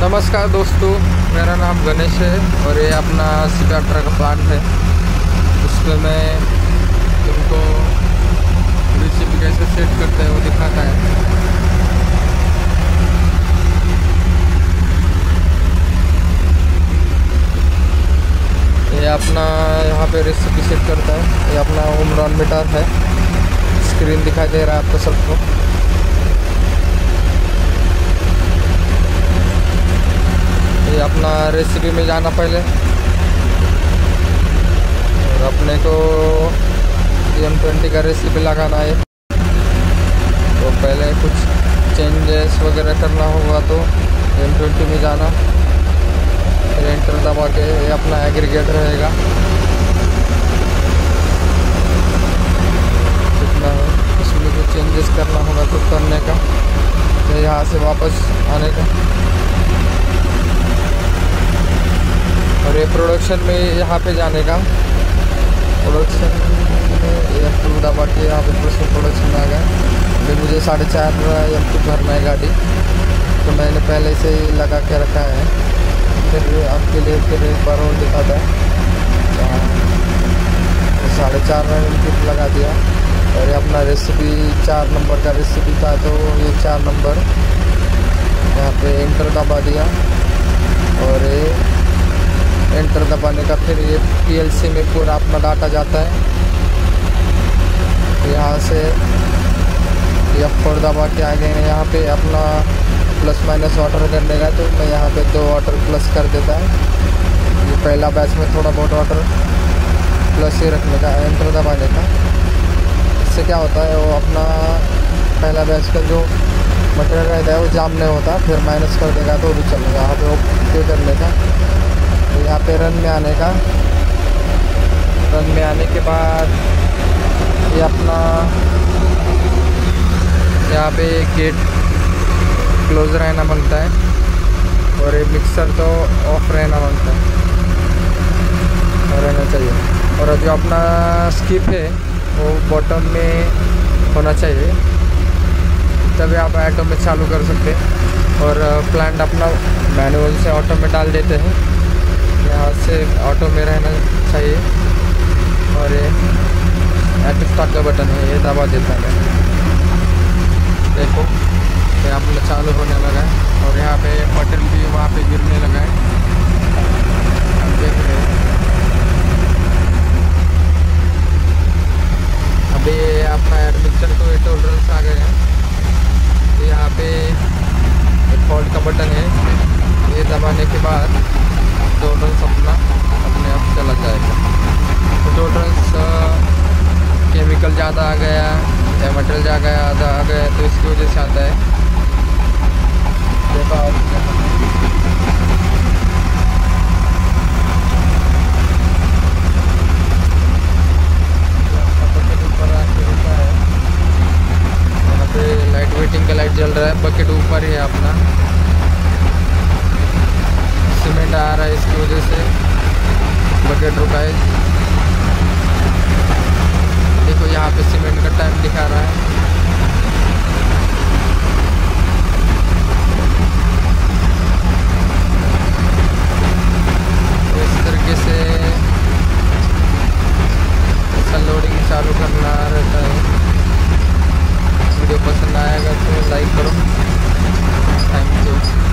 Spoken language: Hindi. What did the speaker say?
नमस्कार दोस्तों, मेरा नाम गणेश है और ये अपना सिकाट्रा का प्लांट है। उसमें मैं तुमको रेसिपी कैसे सेट करते हैं वो दिखाता है। ये अपना यहाँ पे रेसिपी सेट करता है। ये अपना होम रन मीटर है। स्क्रीन दिखाई दे रहा है आपको सबको ये अपना रेसिपी में जाना पहले। और अपने को एम ट्वेंटी का रेसिपी लगाना है। तो पहले कुछ चेंजेस वगैरह करना होगा तो एम ट्वेंटी में जाना। फिर एंटर दबा के ये अपना एग्रीगेट रहेगा। कितना इसमें कुछ चेंजेस करना होगा तो करने का तो यहाँ से वापस आने का। और ये प्रोडक्शन में यहाँ पे जाने का। प्रोडक्शन में एम टू के यहाँ पे प्रोडक्शन आ गया। अभी मुझे साढ़े चार एम टू भरना है गाड़ी। तो मैंने पहले से ही लगा के रखा है। फिर आपके लिए फिर एक बार और दिखाता है। तो साढ़े चार एम टू लगा दिया। और ये अपना रेसिपी चार नंबर का रेसिपी था तो ये चार नंबर। यहाँ पे इंटर दबा दिया। और ये एंटर दबाने का फिर ये पीएलसी में पूरा अपना डाटा जाता है। यहाँ से एफ़ फोर दबा के आ गए हैं। यहाँ पे अपना प्लस माइनस वाटर करने का तो मैं यहाँ पे दो वाटर प्लस कर देता है। ये पहला बैच में थोड़ा बहुत वाटर प्लस ही रखने का एंटर दबाने का। इससे क्या होता है, वो अपना पहला बैच का जो मटेरियल रहता है, वो जाम नहीं होता, फिर माइनस कर देगा तो भी चलेगा। पे ओके करने का। यहाँ पे रन में आने का। रन में आने के बाद ये अपना यहाँ पे गेट क्लोज रहना बनता है और ये मिक्सर तो ऑफ़ रहना बनता है। रहना चाहिए। और जो अपना स्किप है, वो बॉटम में होना चाहिए। तभी आप ऑटो में चालू कर सकते हैं। और प्लांट अपना मैनुअल से ऑटो में डाल देते हैं। यहाँ से ऑटो में रहना चाहिए। और ये एक्टिव स्टॉक का बटन है, ये दबा देता है देखो, ये अपना चालू होने लगा है। और यहाँ पे बटन भी वहाँ पे गिरने लगा है। हम देख रहे हैं। अभी अपना एडमिक्सर को टोलरेंस आ गए हैं। यहाँ पे फॉल्ट का बटन है ये दबाने के बाद टोलरेंस अपना अपने आप चला जाएगा। तो केमिकल ज़्यादा आ गया या मटेरियल ज़्यादा ज़्यादा आ गया तो इसकी वजह से आता है। देखो लाइट वेटिंग का लाइट जल रहा है बकेट ऊपर ही है अपना। वजह से बकेट रुका है देखो यहाँ पे सीमेंट का टाइम दिखा रहा है। तो इस तरीके से लोडिंग चालू करना रहता है। वीडियो पसंद आएगा तो लाइक करो। Thank you